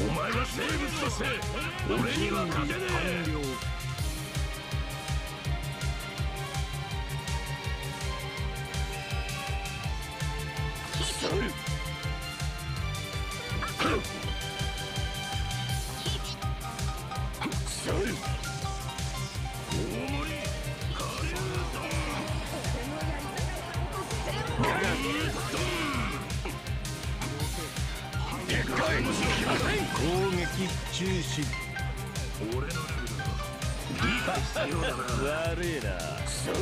お前は生物として俺には勝てねえ。攻撃中止。俺のル理解したようだな。悪いな。そ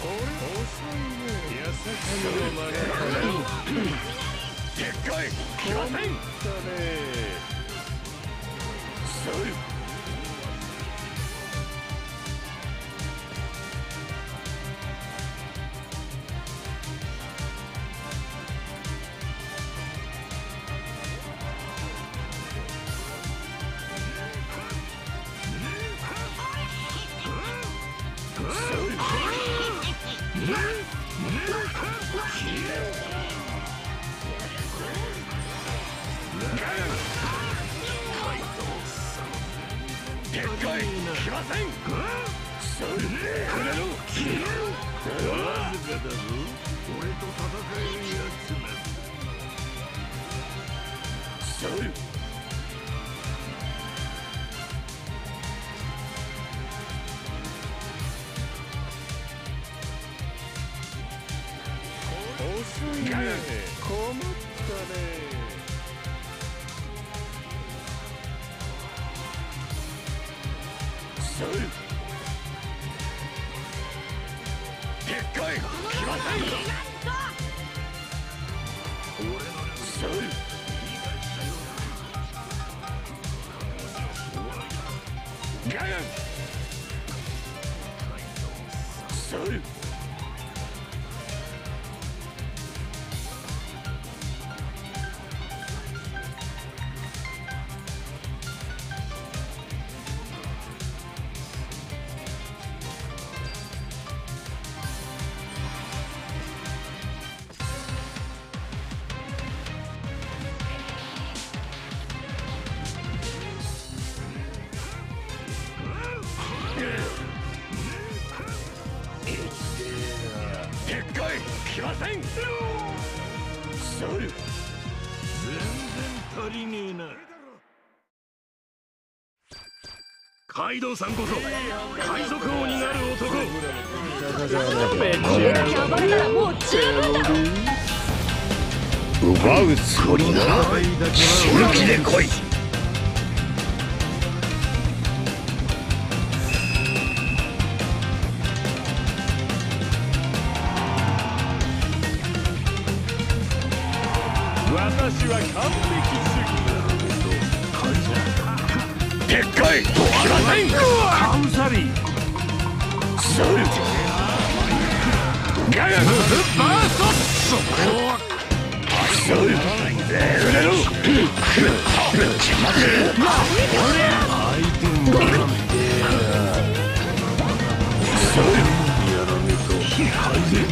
これ遅いね。やさかみの曲がでっかい来ませんだねでせんそれこれのわずか？だぞ俺と戦えるやつそれでっかい来ません俺のルールそれガン。それでっかい。来ません。それ全然足りねえな。カイドウさんこそ海賊王になる男。めちゃ暴れたらもう十分だ。奪うつもりなら死ぬ気で来い私は完璧主義でっかい来ませんカウサリそれガヤンバーストそれ触れろ相手もなんてやらねえと改善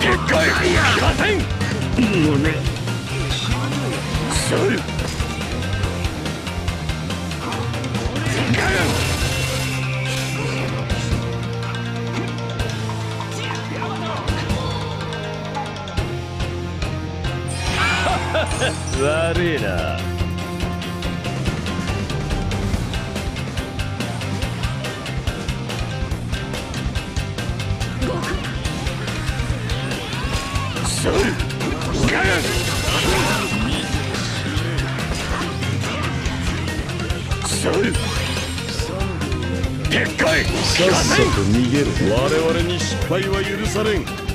でっかい。もうねそれさっさと逃げる我々に失敗は許されん。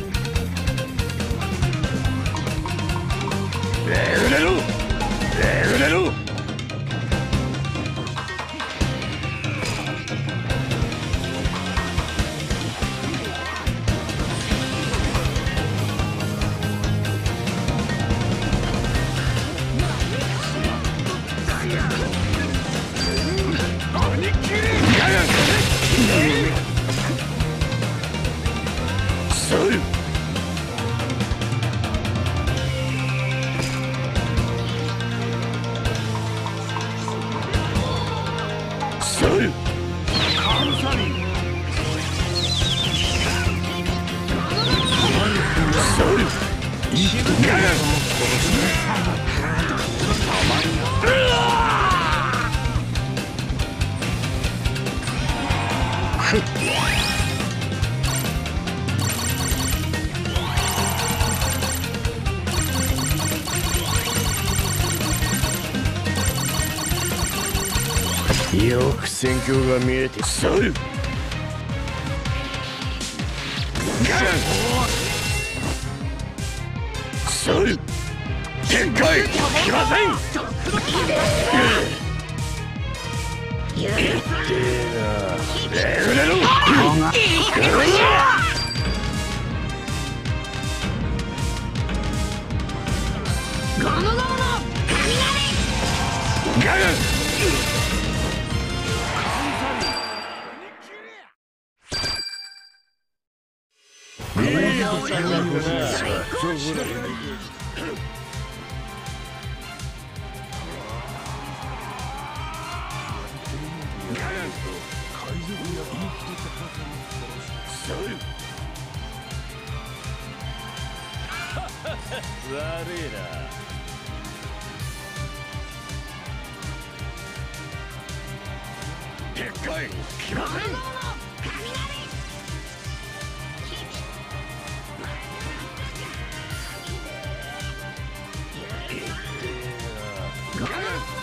よく戦況が見えて。そるそる展開来ません悪いなでっかい。来ませんか。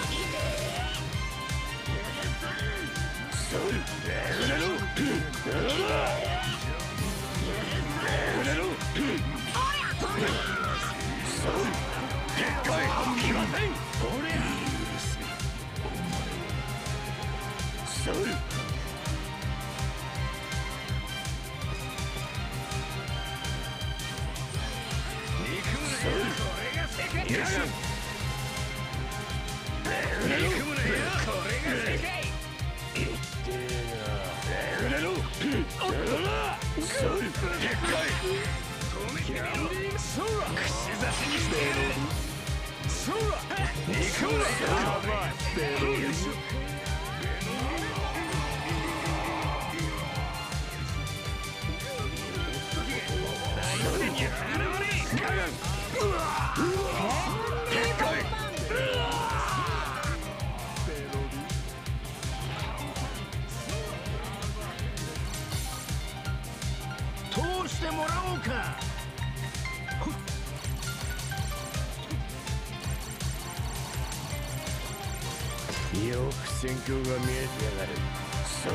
通してもらおうか。よく戦況が見えてやがる。それ